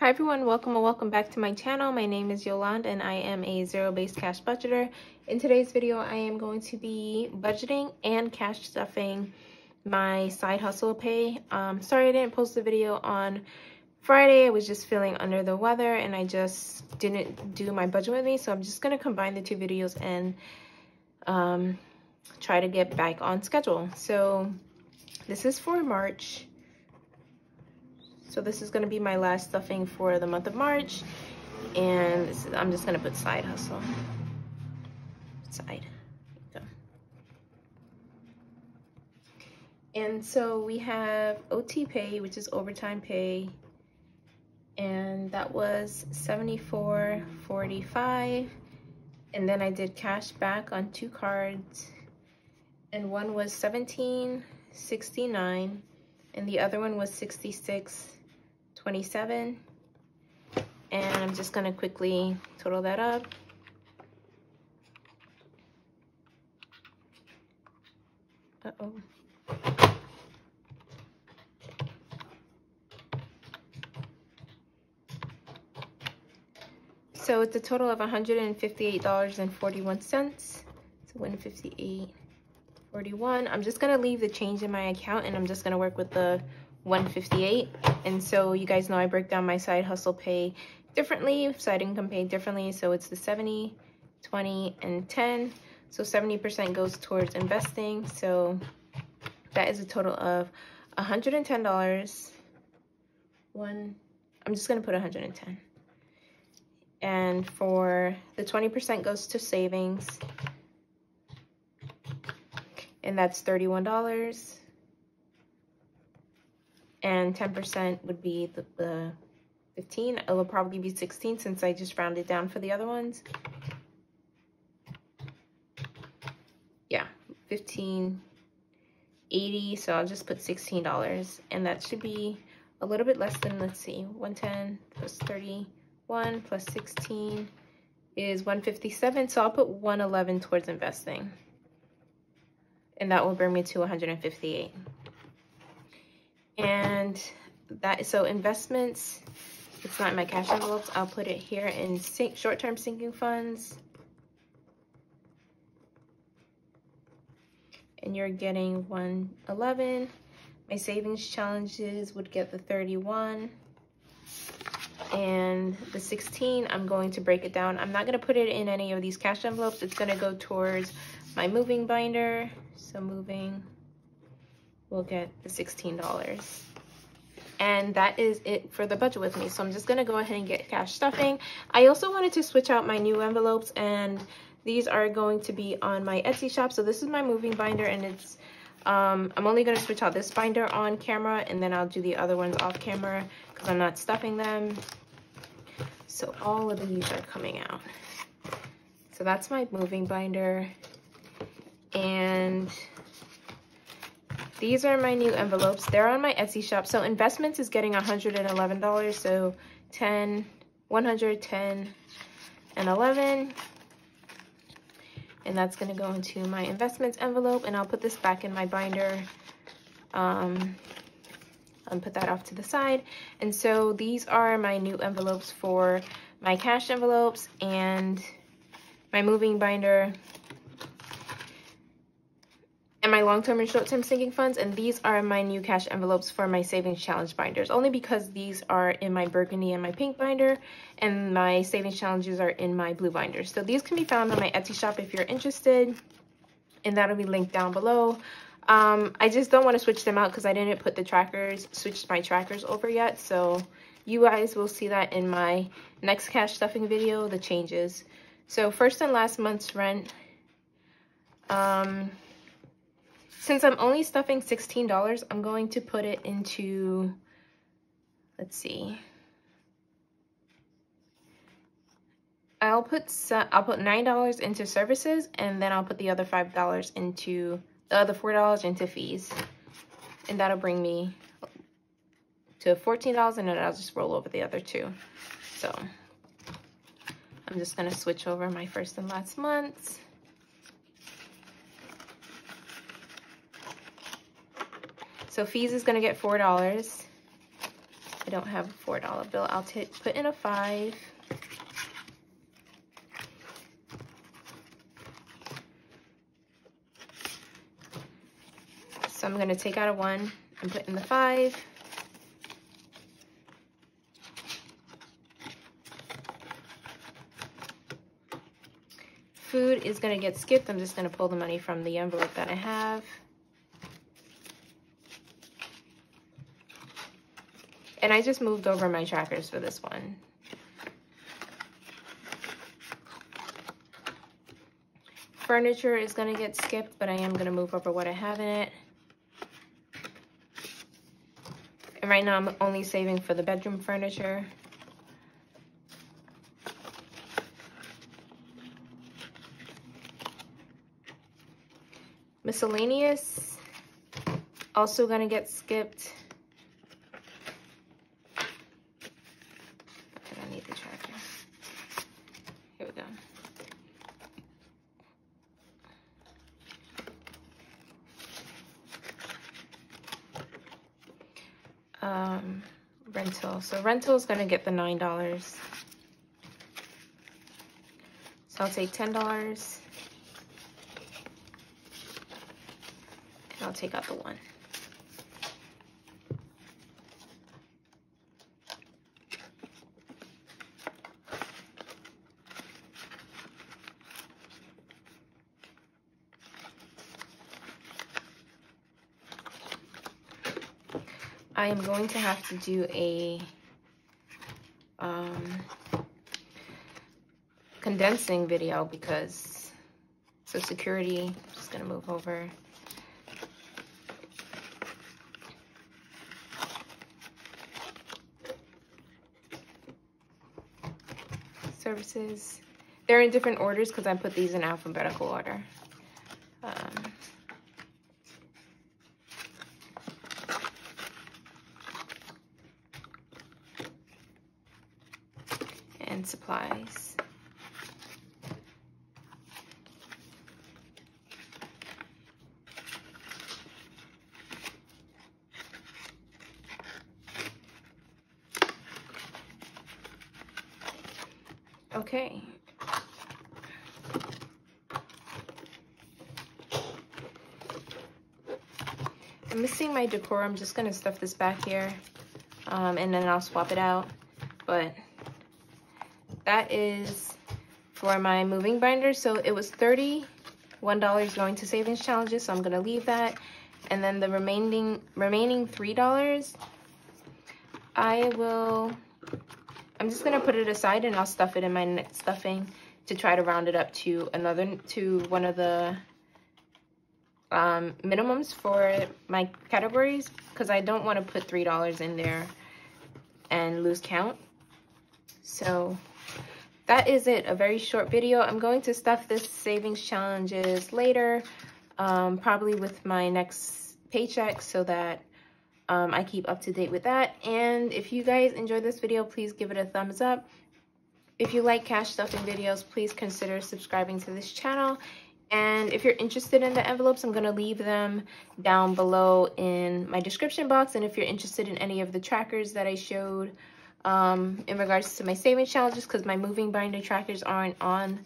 Hi everyone, welcome and welcome back to my channel. My name is Yolanda and I am a zero-based cash budgeter. In today's video, I am going to be budgeting and cash stuffing my side hustle pay. Um, sorry I didn't post the video on Friday. I was just feeling under the weather and I just didn't do my budget with me. So I'm just going to combine the two videos and um, try to get back on schedule. So this is for March. So this is going to be my last stuffing for the month of March. And is, I'm just going to put side hustle. Side. And so we have OT pay, which is overtime pay. And that was 74.45. And then I did cash back on two cards. And one was 17.69 and the other one was 66.27. And I'm just gonna quickly total that up. Uh-oh. So it's a total of $158.41. So 158 41 i'm just going to leave the change in my account and i'm just going to work with the 158 and so you guys know i break down my side hustle pay differently side income pay differently. So it's the 70 20 and 10 so 70 percent goes towards investing. So that is a total of 110 dollars. One i'm just going to put 110 and for the 20 percent goes to savings. And that's $31. And 10% would be the, the 15. It will probably be 16 since I just rounded down for the other ones. Yeah, 15 80 so I'll just put $16 and that should be a little bit less than let's see 110 plus 31 plus 16 is 157 so I'll put 111 towards investing and that will bring me to 158 and that so investments it's not in my cash envelopes. I'll put it here in short-term sinking funds. And you're getting 111 my savings challenges would get the 31 and the 16 i'm going to break it down. I'm not going to put it in any of these cash envelopes. It's going to go towards my moving binder. So moving, we'll get the $16. And that is it for the budget with me. So I'm just gonna go ahead and get cash stuffing. I also wanted to switch out my new envelopes and these are going to be on my Etsy shop. So this is my moving binder and it's, um, I'm only gonna switch out this binder on camera and then I'll do the other ones off camera because I'm not stuffing them. So all of these are coming out. So that's my moving binder. And these are my new envelopes. They're on my Etsy shop. So investments is getting $111. So 10, 110, and 11. And that's going to go into my investments envelope. And I'll put this back in my binder. Um, and put that off to the side. And so these are my new envelopes for my cash envelopes and my moving binder my long-term and short-term sinking funds and these are my new cash envelopes for my savings challenge binders. Only because these are in my burgundy and my pink binder and my savings challenges are in my blue binder. So these can be found on my etsy shop if you're interested and that'll be linked down below. Um, i just don't want to switch them out because i didn't put the trackers switched my trackers over yet. So you guys will see that in my next cash stuffing video the changes. So first and last month's rent um since I'm only stuffing $16, I'm going to put it into, let's see. I'll put I'll put $9 into services and then I'll put the other $5 into, the other $4 into fees. And that'll bring me to $14 and then I'll just roll over the other two. So I'm just gonna switch over my first and last months. So fees is going to get $4. I don't have a $4 bill. I'll put in a five. So I'm gonna take out a one and put in the five. Food is gonna get skipped. I'm just gonna pull the money from the envelope that I have. And I just moved over my trackers for this one. Furniture is gonna get skipped, but I am gonna move over what I have in it. And right now I'm only saving for the bedroom furniture. Miscellaneous, also gonna get skipped. I don't need the tracker. Here we go. Um, rental. So rental is gonna get the $9. So I'll take $10. And I'll take out the one. I am going to have to do a um, condensing video because so security, I'm just gonna move over. services. They're in different orders because I put these in alphabetical order. Um, and supplies. Okay. I'm missing my decor. I'm just going to stuff this back here. Um, and then I'll swap it out. But that is for my moving binder. So it was $31 going to savings challenges. So I'm going to leave that. And then the remaining remaining $3, I will I'm just gonna put it aside and I'll stuff it in my next stuffing to try to round it up to another, to one of the um, minimums for my categories because I don't want to put $3 in there and lose count. So that is it, a very short video. I'm going to stuff this savings challenges later, um, probably with my next paycheck so that um, I keep up to date with that. And if you guys enjoyed this video, please give it a thumbs up. If you like cash stuffing videos, please consider subscribing to this channel. And if you're interested in the envelopes, I'm going to leave them down below in my description box. And if you're interested in any of the trackers that I showed um, in regards to my savings challenges, because my moving binder trackers aren't on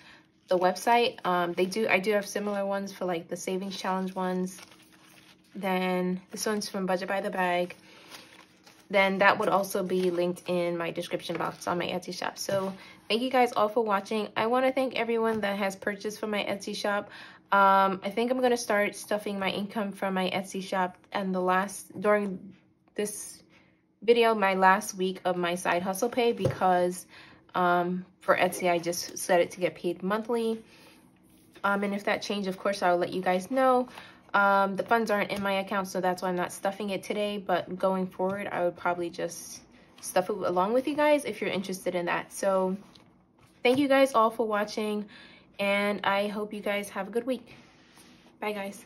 the website, um, they do. I do have similar ones for like the savings challenge ones then this one's from Budget by the Bag. Then that would also be linked in my description box on my Etsy shop. So thank you guys all for watching. I want to thank everyone that has purchased from my Etsy shop. Um, I think I'm going to start stuffing my income from my Etsy shop and the last, during this video, my last week of my side hustle pay because um, for Etsy, I just set it to get paid monthly. Um, and if that changes, of course, I'll let you guys know. Um, the funds aren't in my account, so that's why I'm not stuffing it today. But going forward, I would probably just stuff it along with you guys if you're interested in that. So thank you guys all for watching, and I hope you guys have a good week. Bye, guys.